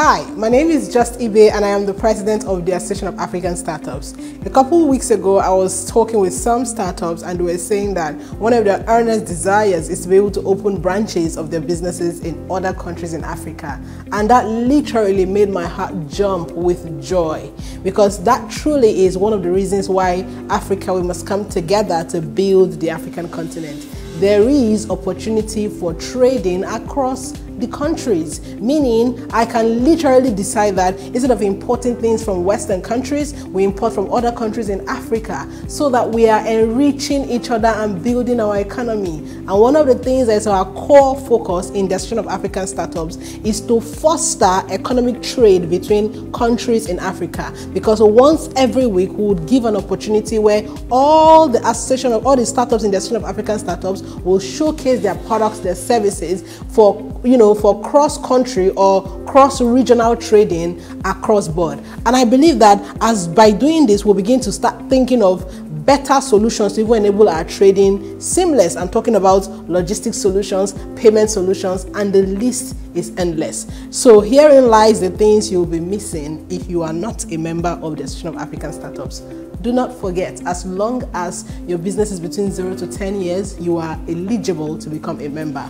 Hi, my name is Just Ibe and I am the president of the Association of African Startups. A couple weeks ago, I was talking with some startups and they were saying that one of their earnest desires is to be able to open branches of their businesses in other countries in Africa. And that literally made my heart jump with joy because that truly is one of the reasons why Africa, we must come together to build the African continent. There is opportunity for trading across the countries, meaning I can literally decide that instead of importing things from Western countries, we import from other countries in Africa so that we are enriching each other and building our economy. And one of the things that is our core focus in the of African Startups is to foster economic trade between countries in Africa because once every week we would give an opportunity where all the association of all the startups in the of African Startups will showcase their products, their services for you for cross country or cross regional trading across board. And I believe that as by doing this, we'll begin to start thinking of better solutions to enable our trading seamless. I'm talking about logistics solutions, payment solutions, and the list is endless. So herein lies the things you'll be missing if you are not a member of the Association of African Startups. Do not forget, as long as your business is between 0 to 10 years, you are eligible to become a member.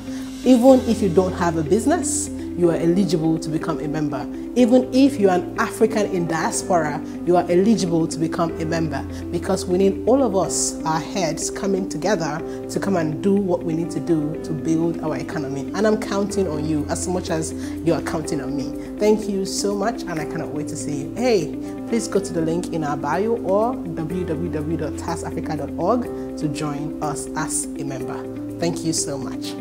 Even if you don't have a business, you are eligible to become a member. Even if you are an African in diaspora, you are eligible to become a member because we need all of us, our heads, coming together to come and do what we need to do to build our economy. And I'm counting on you as much as you are counting on me. Thank you so much, and I cannot wait to see you. Hey, please go to the link in our bio or www.taasafrica.org to join us as a member. Thank you so much.